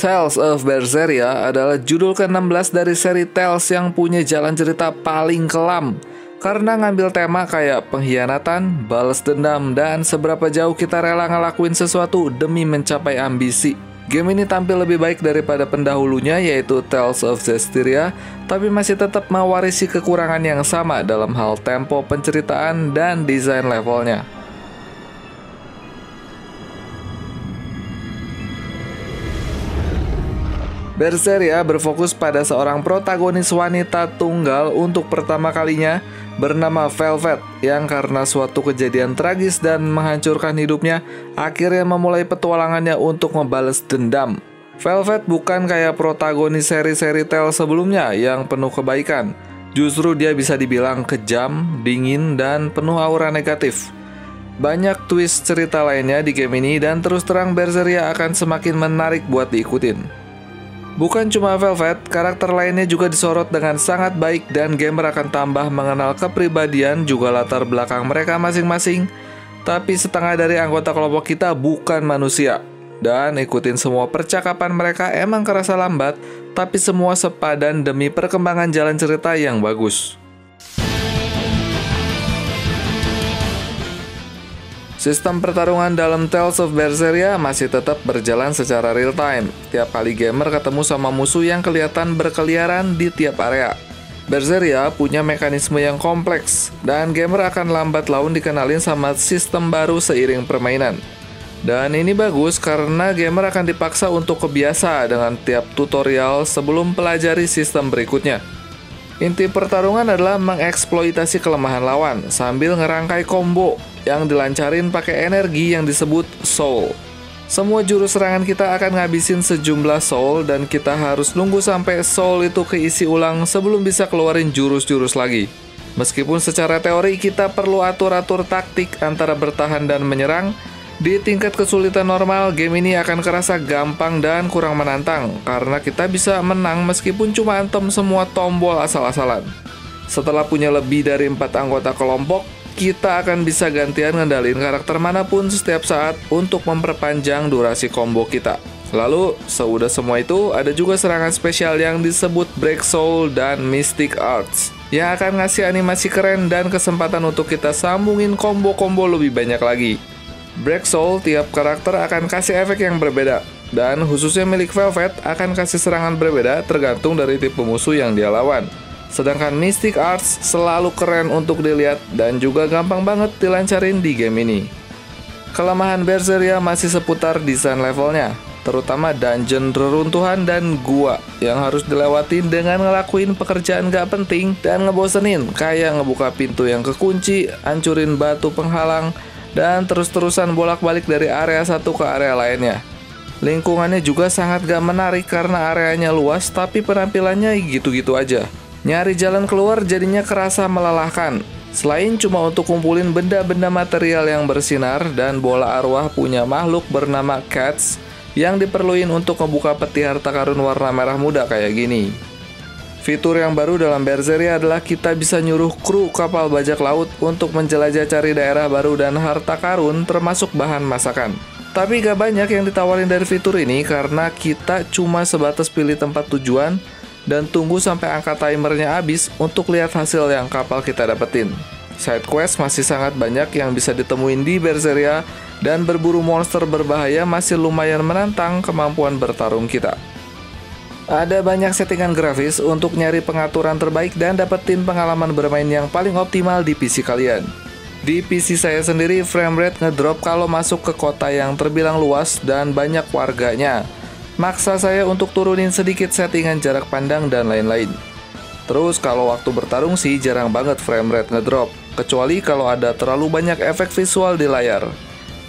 Tales of Berseria adalah judul ke-16 dari seri Tales yang punya jalan cerita paling kelam karena ngambil tema kayak pengkhianatan, balas dendam, dan seberapa jauh kita rela ngelakuin sesuatu demi mencapai ambisi. Game ini tampil lebih baik daripada pendahulunya yaitu Tales of Zestiria, tapi masih tetap mewarisi kekurangan yang sama dalam hal tempo penceritaan dan desain levelnya. Berseria berfokus pada seorang protagonis wanita tunggal untuk pertama kalinya bernama Velvet yang karena suatu kejadian tragis dan menghancurkan hidupnya akhirnya memulai petualangannya untuk membalas dendam. Velvet bukan kayak protagonis seri-seri tel sebelumnya yang penuh kebaikan. Justru dia bisa dibilang kejam, dingin, dan penuh aura negatif. Banyak twist cerita lainnya di game ini dan terus terang Berseria akan semakin menarik buat diikutin. Bukan cuma Velvet, karakter lainnya juga disorot dengan sangat baik dan gamer akan tambah mengenal kepribadian juga latar belakang mereka masing-masing. Tapi setengah dari anggota kelompok kita bukan manusia. Dan ikutin semua percakapan mereka emang kerasa lambat, tapi semua sepadan demi perkembangan jalan cerita yang bagus. Sistem pertarungan dalam Tales of Berseria masih tetap berjalan secara real time. Tiap kali gamer ketemu sama musuh yang kelihatan berkeliaran di tiap area. Berseria punya mekanisme yang kompleks, dan gamer akan lambat laun dikenalin sama sistem baru seiring permainan. Dan ini bagus karena gamer akan dipaksa untuk kebiasa dengan tiap tutorial sebelum pelajari sistem berikutnya. Inti pertarungan adalah mengeksploitasi kelemahan lawan sambil ngerangkai combo yang dilancarin pakai energi yang disebut soul. Semua jurus serangan kita akan ngabisin sejumlah soul dan kita harus nunggu sampai soul itu keisi ulang sebelum bisa keluarin jurus-jurus lagi. Meskipun secara teori kita perlu atur-atur taktik antara bertahan dan menyerang, di tingkat kesulitan normal game ini akan kerasa gampang dan kurang menantang karena kita bisa menang meskipun cuma antem semua tombol asal-asalan. Setelah punya lebih dari empat anggota kelompok, kita akan bisa gantian ngendalin karakter mana pun setiap saat untuk memperpanjang durasi combo kita. Lalu, seudah semua itu, ada juga serangan spesial yang disebut Break Soul dan Mystic Arts yang akan ngasih animasi keren dan kesempatan untuk kita sambungin combo-combo lebih banyak lagi. Break Soul tiap karakter akan kasih efek yang berbeda, dan khususnya milik Velvet akan kasih serangan berbeda tergantung dari tipe musuh yang dia lawan. Sedangkan Mystic Arts selalu keren untuk dilihat dan juga gampang banget dilancarin di game ini. Kelemahan Berseria masih seputar desain levelnya, terutama dungeon reruntuhan dan gua yang harus dilewatin dengan ngelakuin pekerjaan gak penting dan ngebosenin kayak ngebuka pintu yang kekunci, hancurin batu penghalang, dan terus-terusan bolak-balik dari area satu ke area lainnya. Lingkungannya juga sangat gak menarik karena areanya luas tapi penampilannya gitu-gitu aja. Nyari jalan keluar jadinya kerasa melelahkan. Selain cuma untuk kumpulin benda-benda material yang bersinar dan bola arwah punya makhluk bernama Cats yang diperluin untuk membuka peti harta karun warna merah muda kayak gini. Fitur yang baru dalam Berseria adalah kita bisa nyuruh kru kapal bajak laut untuk menjelajah cari daerah baru dan harta karun termasuk bahan masakan. Tapi gak banyak yang ditawarin dari fitur ini karena kita cuma sebatas pilih tempat tujuan dan tunggu sampai angka timernya habis untuk lihat hasil yang kapal kita dapetin. Side quest masih sangat banyak yang bisa ditemuin di Berseria dan berburu monster berbahaya masih lumayan menantang kemampuan bertarung kita. Ada banyak settingan grafis untuk nyari pengaturan terbaik dan dapetin pengalaman bermain yang paling optimal di PC kalian. Di PC saya sendiri frame rate ngedrop kalau masuk ke kota yang terbilang luas dan banyak warganya maksa saya untuk turunin sedikit settingan jarak pandang dan lain-lain. Terus kalau waktu bertarung sih jarang banget frame rate ngedrop, kecuali kalau ada terlalu banyak efek visual di layar.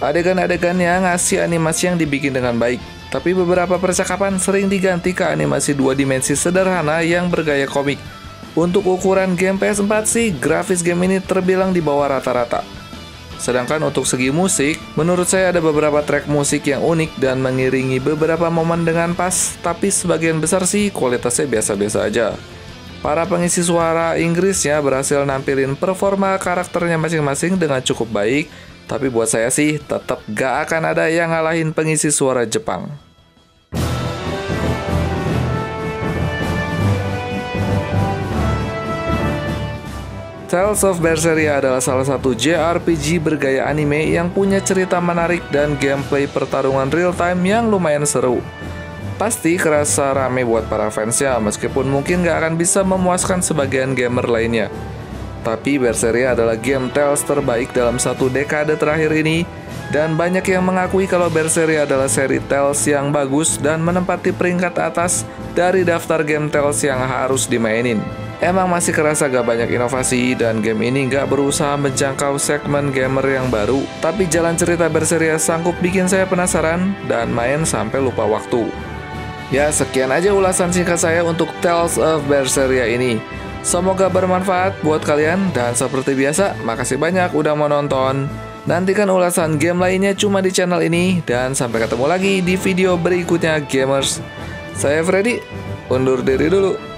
Adegan-adegan yang ngasih animasi yang dibikin dengan baik, tapi beberapa percakapan sering diganti ke animasi dua dimensi sederhana yang bergaya komik. Untuk ukuran game PS4 sih, grafis game ini terbilang di bawah rata-rata. Sedangkan untuk segi musik, menurut saya ada beberapa track musik yang unik dan mengiringi beberapa momen dengan pas, tapi sebagian besar sih kualitasnya biasa-biasa aja. Para pengisi suara Inggrisnya berhasil nampilin performa karakternya masing-masing dengan cukup baik, tapi buat saya sih, tetap gak akan ada yang ngalahin pengisi suara Jepang. Tales of Berseria adalah salah satu JRPG bergaya anime yang punya cerita menarik dan gameplay pertarungan real-time yang lumayan seru. Pasti kerasa rame buat para fansnya, meskipun mungkin gak akan bisa memuaskan sebagian gamer lainnya. Tapi Berseria adalah game Tales terbaik dalam satu dekade terakhir ini, dan banyak yang mengakui kalau Berseria adalah seri Tales yang bagus dan menempati peringkat atas dari daftar game Tales yang harus dimainin. Emang masih kerasa gak banyak inovasi dan game ini gak berusaha menjangkau segmen gamer yang baru, tapi jalan cerita Berseria sanggup bikin saya penasaran dan main sampai lupa waktu. Ya, sekian aja ulasan singkat saya untuk Tales of Berseria ini. Semoga bermanfaat buat kalian dan seperti biasa, makasih banyak udah mau nonton. Nantikan ulasan game lainnya cuma di channel ini dan sampai ketemu lagi di video berikutnya gamers. Saya Freddy, undur diri dulu.